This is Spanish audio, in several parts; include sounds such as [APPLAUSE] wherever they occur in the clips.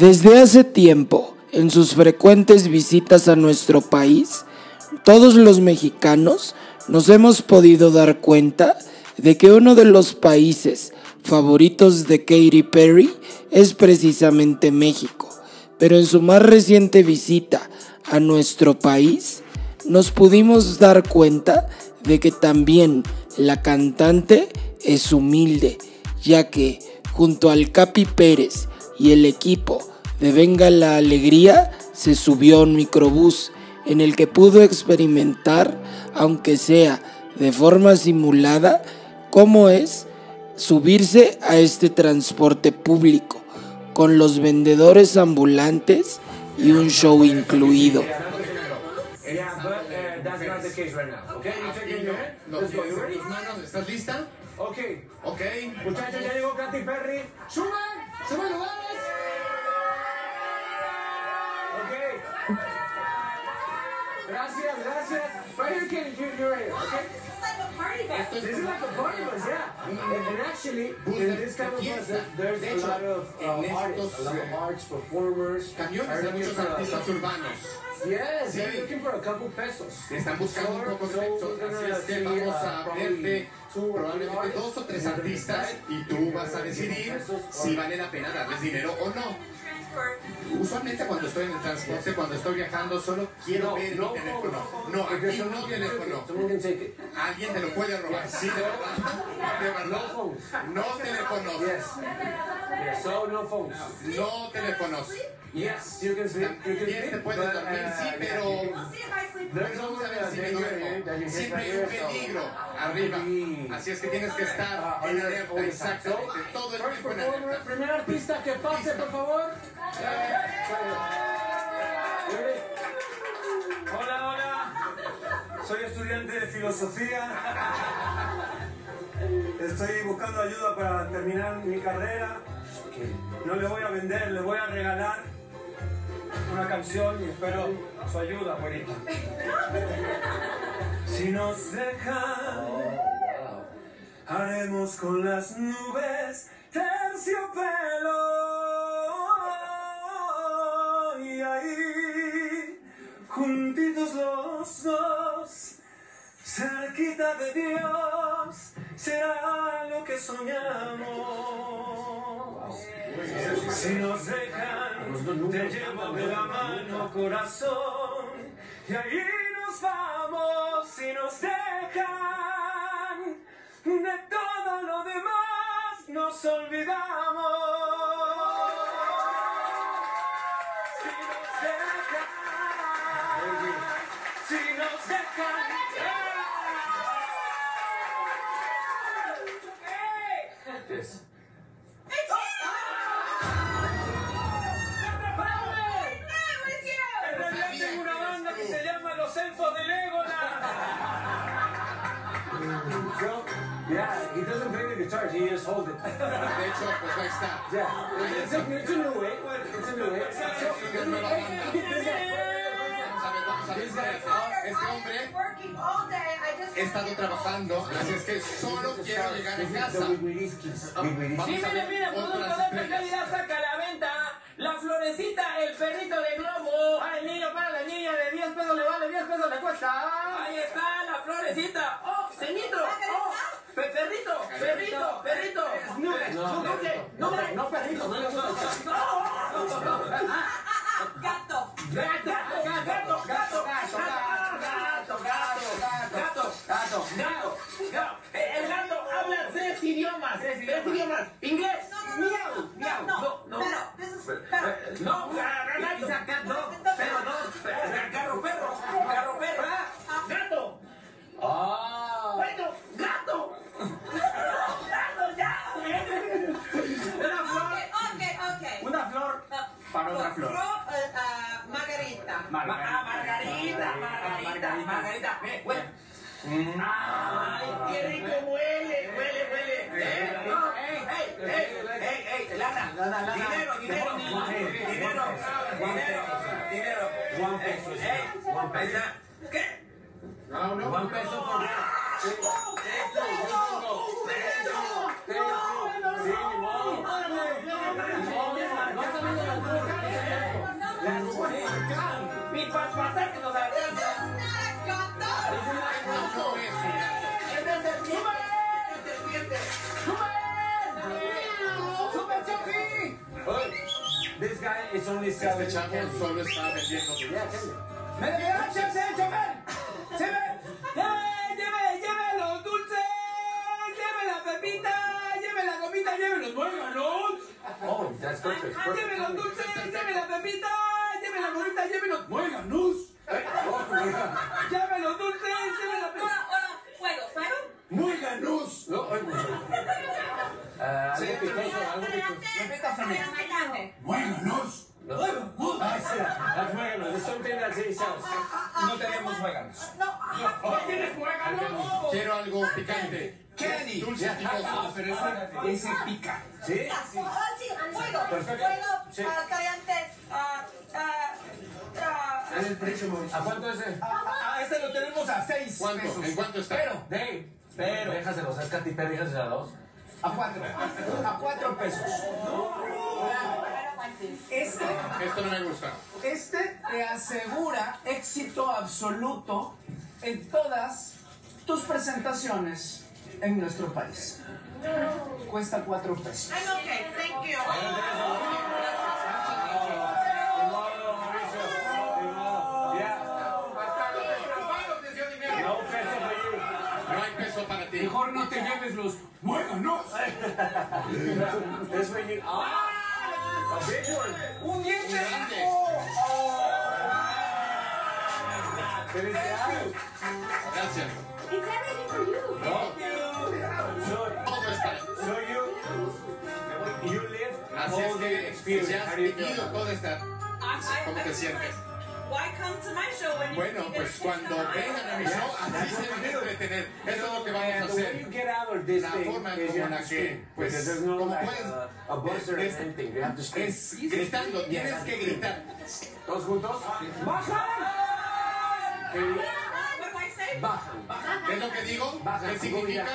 Desde hace tiempo, en sus frecuentes visitas a nuestro país, todos los mexicanos nos hemos podido dar cuenta de que uno de los países favoritos de Katy Perry es precisamente México. Pero en su más reciente visita a nuestro país, nos pudimos dar cuenta de que también la cantante es humilde, ya que junto al Capi Pérez y el equipo de Venga la Alegría se subió a un microbús en el que pudo experimentar, aunque sea de forma simulada, cómo es subirse a este transporte público con los vendedores ambulantes y un show incluido. ¿Estás lista? Ok, Ok. muchachos, ya llegó Katy Perry. ¡Suban! ¡Suban lugares! Ok. Gracias, gracias. Right here, Katy, you're, you're right here, okay? This is like a party bus, yeah. And, and actually, in this kind of bus, there- there's a lot of uh, artists, a lot of eh, arts, performers. Camiones de muchos artistas urbanos. Yes, Sí. they're looking for a couple pesos. Están buscando un poco de So, pesos, así es que vamos uh, a verte probablemente dos o tres artistas y tú vas a decidir si vale la pena darles dinero o no. Usualmente cuando estoy en el transporte, cuando estoy viajando, solo quiero ver no mi teléfono. No, aquí no teléfono. Alguien te lo puede robar, sí, de verdad. [LAUGHS] No phones. No teléfonos. Yes. Yes. So no phones. No teléfonos. Yes, you can sleep. You can También te sleep. puedes but, dormir, uh, sí, pero you can- There's always a danger Siempre hay un peligro arriba. Así es que tienes que estar Ah, en alerta, exactamente. Todo el tiempo en alerta. primer artista que pase, por favor. Hola, hola. Soy estudiante de filosofía. Estoy buscando ayuda para terminar mi carrera. No le voy a vender, le voy a regalar una canción y espero su ayuda, güerita. Si nos dejan, haremos con las nubes terciopelo. Y ahí, juntitos los dos, cerquita de Dios, será soñamos. Si nos dejan, te llevo de la mano, corazón, y ahí nos vamos. Si nos dejan, de todo lo demás nos olvidamos. Si nos dejan, si nos dejan. Yes. En realidad tengo una banda que se llama Los Elfos de Legolas. So, yeah, he doesn't play the guitar, he just holds it. De hecho, pues ahí está. Yeah, it's a, it's a new way. It's a new way. So, Este hombre he estado trabajando, así es que solo quiero llegar a casa. Vamos Sí, a mire, ver mire, producto de calidad saca a la venta la florecita, el perrito de globo. El niño, para la niña, de 10 pesos le vale, 10 pesos le cuesta. Ahí está la florecita. ¡Oh, ceñito! ¡Oh! pe- Perrito, perrito, perrito. Nube, No, nube, nube. No, perrito, no, no, no. Ey, lana, dinero, dinero, dinero, dinero, dinero, dinero. One peso. One peso. ¿Qué? No, no. One peso por is only Este candy. solo está vendiendo candy. ¡Me le da chance, chofer! ¡Se ve! ¡Eh, ¡Lleve, lleve los dulces! ¡Lleve la pepita! ¡Lleve la gomita! ¡Lleve los muéganos! Oh, that's perfect. ¡Lleve perfect. los dulces! ¡Lleve la pepita! ¡Lleve la gomita! ¡Lleve los muéganos! ¡Lleve los dulces! ¡Lleve la pepita! Fuego, fuego. ¡Muéganos! No, ay, no. Ah, algo picoso, algo picoso. ¡Muéganos! No. Ah, sí, that's muégano. There's that says sauce. No tenemos muéganos. ¡No tienes muéganos! Quiero algo picante. Candy. Dulces picosos. Pero ese, ese pica. ¿Sí? Fuego. Perfecto. Fuego. Sí. ah, Caliente. ah, ah, ah, Es el precio, Mauricio. ¿A cuánto es ese? Ah, este lo tenemos a 6 ¿Cuánto? pesos. ¿En cuánto está? Pero, Dave. Pero. Déjaselos, es Katy Perry, déjaselos a dos. a 4. A 4 pesos. Este, Esto no me gusta. este te asegura éxito absoluto en todas tus presentaciones en nuestro país. Cuesta 4 pesos. I'm okay. Thank you. No hay peso para ti. Mejor no te lleves los muéganos. This for you. Un diente. Felicidades. Gracias. You, you live Así es all the que experience. si has How do you vivido feel? toda esta... ¿Cómo te sientes? Why come to my show when you Bueno, you pues cuando to vengan a mi show, así se van a entretener. Eso es lo que vamos a hacer. get out of this La thing forma como you have la to que, scream. pues, como like puedes- uh, es- anything. You have to scream. Es gritando, tienes que gritar. ¿Todos juntos? ¡Baja! ¿Qué What do I say? Bajan. ¿Qué es lo que digo? ¿Qué significa?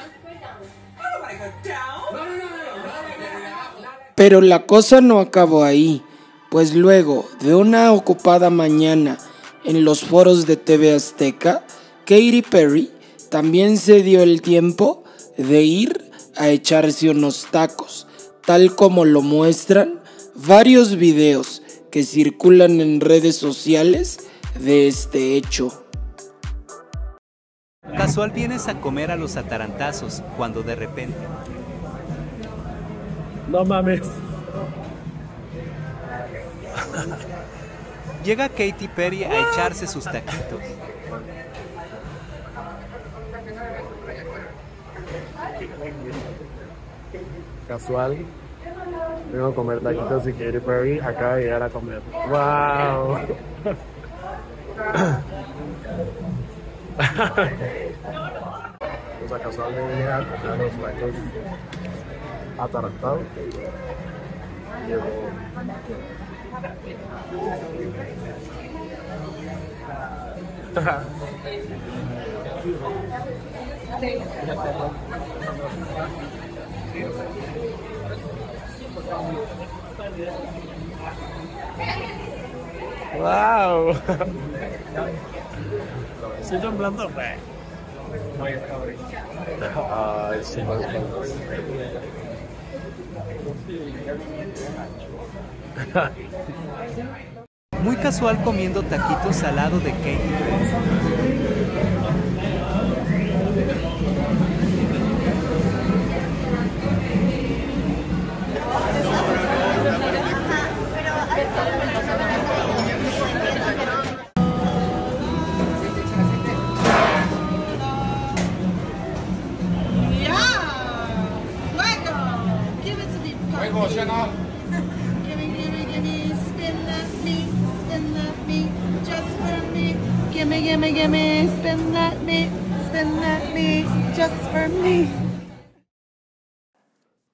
No, no, no, no. Pero la cosa no acabó ahí, pues luego de una ocupada mañana en los foros de TV Azteca, Katy Perry también se dio el tiempo de ir a echarse unos tacos, tal como lo muestran varios videos que circulan en redes sociales de este hecho. Casual vienes a comer a los atarantazos cuando de repente No mames. Llega Katy Perry a echarse sus taquitos. Casual. Vengo a comer taquitos y Katy Perry acaba de llegar a comer. ¡Wow! [LAUGHS] o sea, casual viene a comer los tacos atarantados. Llegó. ¡Wow! Estoy temblando, güey. Ay, sí, me gusta. Muy casual comiendo taquitos al lado de Katy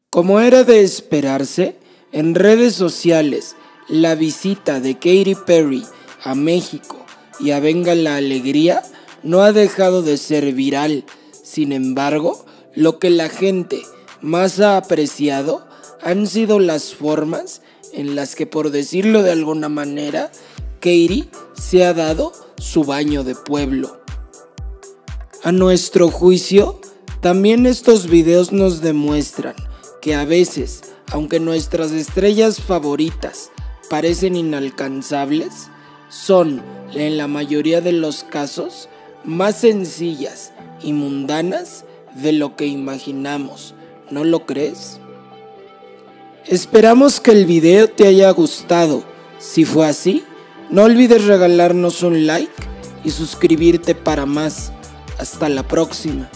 Como era de esperarse, en redes sociales la visita de Katy Perry a México y a Venga la Alegría no ha dejado de ser viral. Sin embargo, lo que la gente más ha apreciado han sido las formas en las que, por decirlo de alguna manera, Katie se ha dado su baño de pueblo. A nuestro juicio, también estos videos nos demuestran que a veces, aunque nuestras estrellas favoritas parecen inalcanzables, son, en la mayoría de los casos, más sencillas y mundanas de lo que imaginamos, ¿no lo crees? Esperamos que el video te haya gustado. Si fue así, no olvides regalarnos un like y suscribirte para más. Hasta la próxima.